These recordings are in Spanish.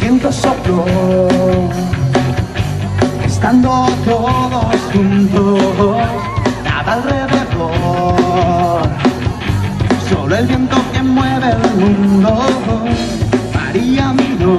viento sopló, estando todos juntos, nada alrededor, solo el viento que mueve el mundo, María miró,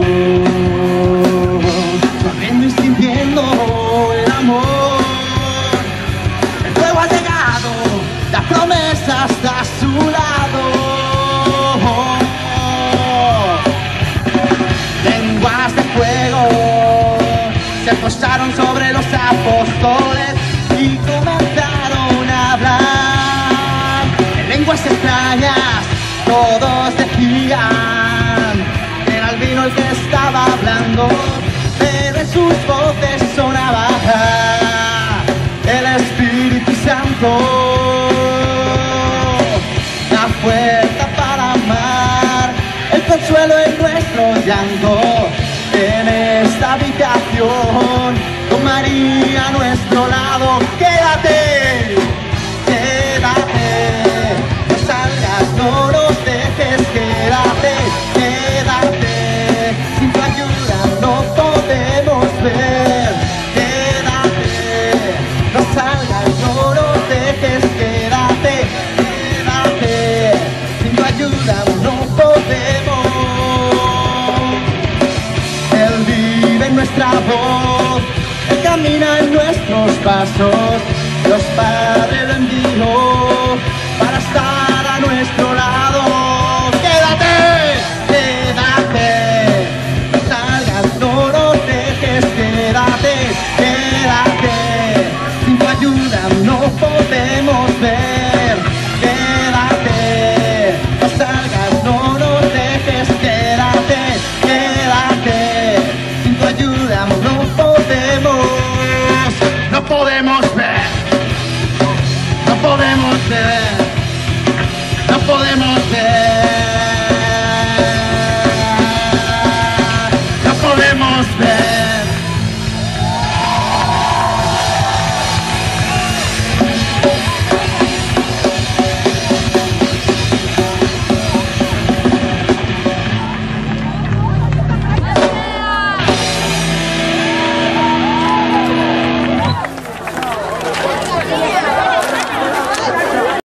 se posaron sobre los apóstoles y comenzaron a hablar. En lenguas extrañas todos decían era el vino el que estaba hablando, pero sus voces sonaba el Espíritu Santo. La fuerza para amar, el consuelo en nuestro llanto, habitación, con María a nuestro lado, quédate, pasos.